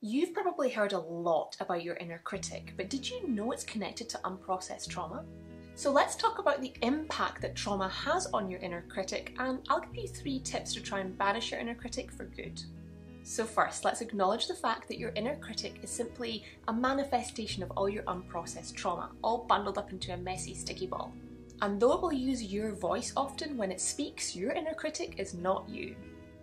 You've probably heard a lot about your inner critic, but did you know it's connected to unprocessed trauma? So let's talk about the impact that trauma has on your inner critic, and I'll give you three tips to try and banish your inner critic for good. So, first, let's acknowledge the fact that your inner critic is simply a manifestation of all your unprocessed trauma, all bundled up into a messy, sticky ball. And though it will use your voice often when it speaks, your inner critic is not you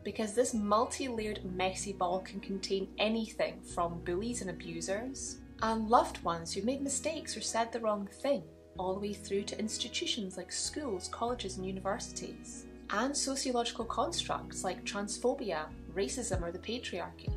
because this multi-layered messy ball can contain anything from bullies and abusers, and loved ones who made mistakes or said the wrong thing, all the way through to institutions like schools, colleges and universities, and sociological constructs like transphobia, racism or the patriarchy.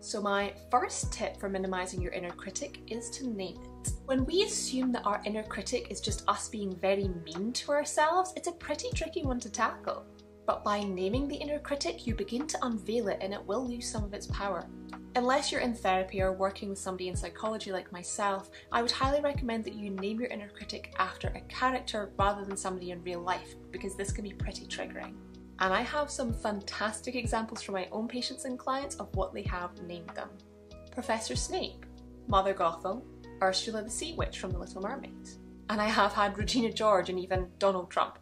So my first tip for minimising your inner critic is to name it. When we assume that our inner critic is just us being very mean to ourselves, it's a pretty tricky one to tackle. But by naming the inner critic, you begin to unveil it and it will lose some of its power. Unless you're in therapy or working with somebody in psychology like myself, I would highly recommend that you name your inner critic after a character rather than somebody in real life, because this can be pretty triggering. And I have some fantastic examples from my own patients and clients of what they have named them. Professor Snape, Mother Gothel, Ursula the Sea Witch from The Little Mermaid. And I have had Regina George and even Donald Trump.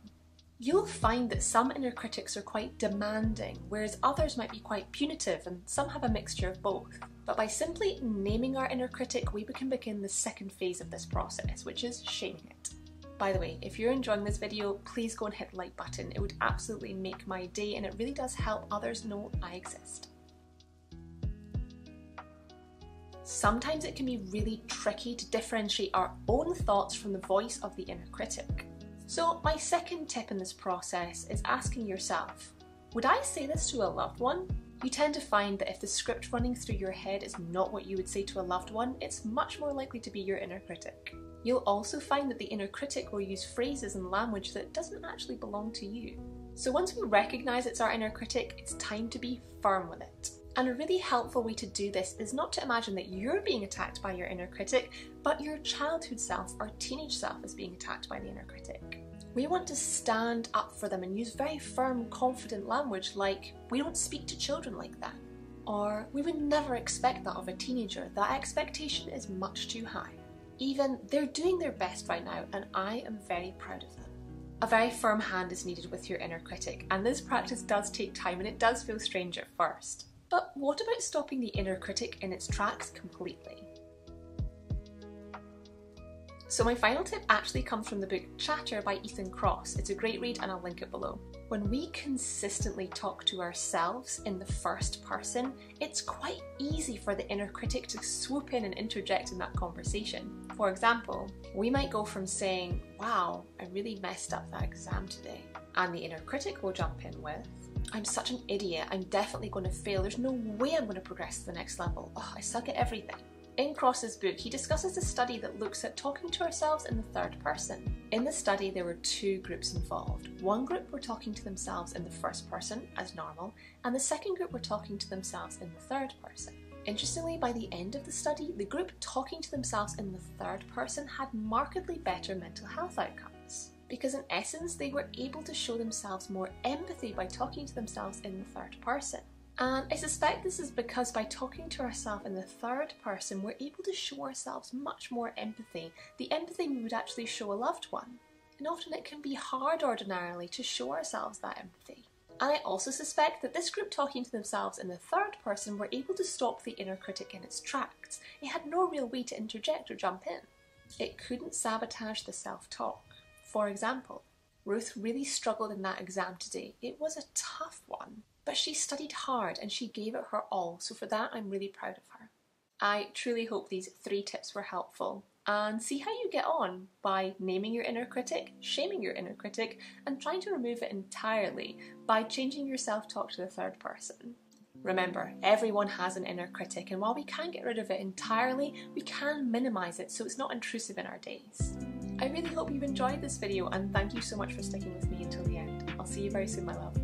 You'll find that some inner critics are quite demanding, whereas others might be quite punitive and some have a mixture of both. But by simply naming our inner critic, we can begin the second phase of this process, which is shaming it. By the way, if you're enjoying this video, please go and hit the like button. It would absolutely make my day and it really does help others know I exist. Sometimes it can be really tricky to differentiate our own thoughts from the voice of the inner critic. So, my second tip in this process is asking yourself Would I say this to a loved one? You tend to find that if the script running through your head is not what you would say to a loved one, it's much more likely to be your inner critic. You'll also find that the inner critic will use phrases and language that doesn't actually belong to you. So once we recognise it's our inner critic, it's time to be firm with it. And a really helpful way to do this is not to imagine that you're being attacked by your inner critic, but your childhood self or teenage self is being attacked by the inner critic. We want to stand up for them and use very firm, confident language like, we don't speak to children like that. Or, we would never expect that of a teenager, that expectation is much too high. Even, they're doing their best right now and I am very proud of them. A very firm hand is needed with your inner critic, and this practice does take time and it does feel strange at first. But what about stopping the inner critic in its tracks completely? So my final tip actually comes from the book Chatter by Ethan Kross. It's a great read and I'll link it below. When we consistently talk to ourselves in the first person, it's quite easy for the inner critic to swoop in and interject in that conversation. For example, we might go from saying, wow, I really messed up that exam today, and the inner critic will jump in with, I'm such an idiot. I'm definitely going to fail. There's no way I'm going to progress to the next level. Oh, I suck at everything. In Kross's book, he discusses a study that looks at talking to ourselves in the third person. In the study, there were two groups involved. One group were talking to themselves in the first person, as normal, and the second group were talking to themselves in the third person. Interestingly, by the end of the study, the group talking to themselves in the third person had markedly better mental health outcomes because in essence they were able to show themselves more empathy by talking to themselves in the third person. And I suspect this is because by talking to ourselves in the third person, we're able to show ourselves much more empathy, the empathy we would actually show a loved one. And often it can be hard ordinarily to show ourselves that empathy. And I also suspect that this group talking to themselves in the third person were able to stop the inner critic in its tracks. It had no real way to interject or jump in. It couldn't sabotage the self talk. For example, Ruth really struggled in that exam today. It was a tough one, but she studied hard and she gave it her all, so for that I'm really proud of her. I truly hope these three tips were helpful and see how you get on by naming your inner critic, shaming your inner critic, and trying to remove it entirely by changing your self talk to the third person. Remember, everyone has an inner critic, and while we can't get rid of it entirely, we can minimize it so it's not intrusive in our days. I really hope you've enjoyed this video and thank you so much for sticking with me until the end. I'll see you very soon, my love.